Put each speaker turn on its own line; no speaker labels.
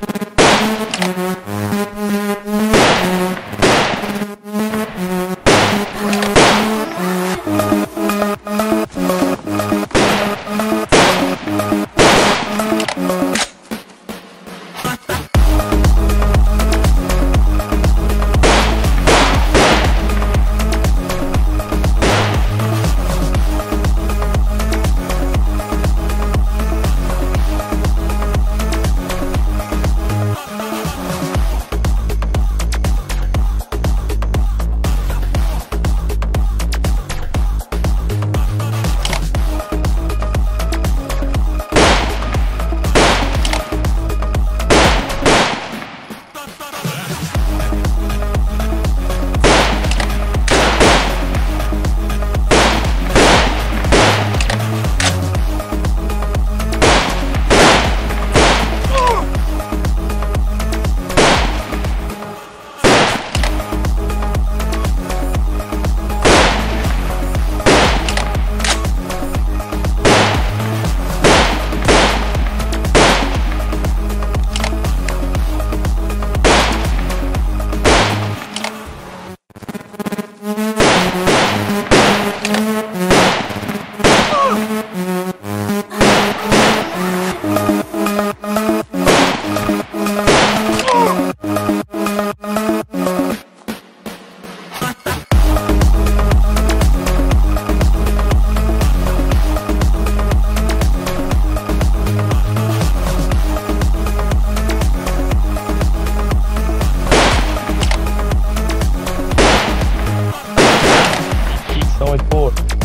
Thank
always bored.